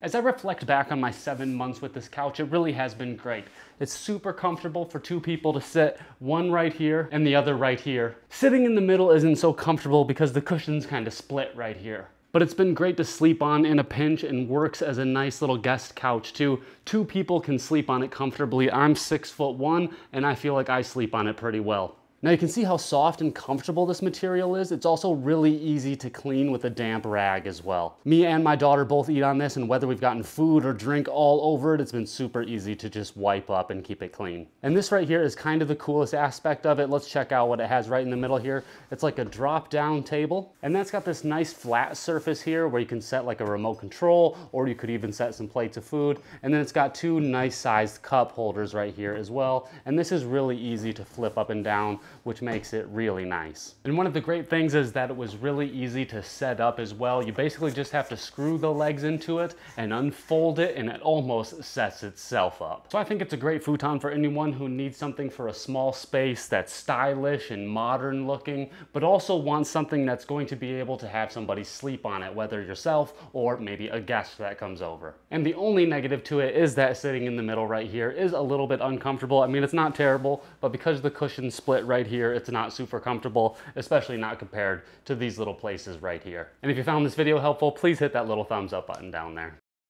As I reflect back on my seven months with this couch, it really has been great. It's super comfortable for two people to sit, one right here and the other right here. Sitting in the middle isn't so comfortable because the cushion's kind of split right here. But it's been great to sleep on in a pinch and works as a nice little guest couch too. Two people can sleep on it comfortably. I'm six foot one and I feel like I sleep on it pretty well. Now you can see how soft and comfortable this material is. It's also really easy to clean with a damp rag as well. Me and my daughter both eat on this and whether we've gotten food or drink all over it, it's been super easy to just wipe up and keep it clean. And this right here is kind of the coolest aspect of it. Let's check out what it has right in the middle here. It's like a drop down table and that's got this nice flat surface here where you can set like a remote control or you could even set some plates of food. And then it's got two nice sized cup holders right here as well. And this is really easy to flip up and down which makes it really nice. And one of the great things is that it was really easy to set up as well. You basically just have to screw the legs into it and unfold it and it almost sets itself up. So I think it's a great futon for anyone who needs something for a small space that's stylish and modern looking, but also wants something that's going to be able to have somebody sleep on it, whether yourself or maybe a guest that comes over. And the only negative to it is that sitting in the middle right here is a little bit uncomfortable. I mean, it's not terrible, but because the cushion's split right here, it's not super comfortable, especially not compared to these little places right here. And if you found this video helpful, please hit that little thumbs up button down there.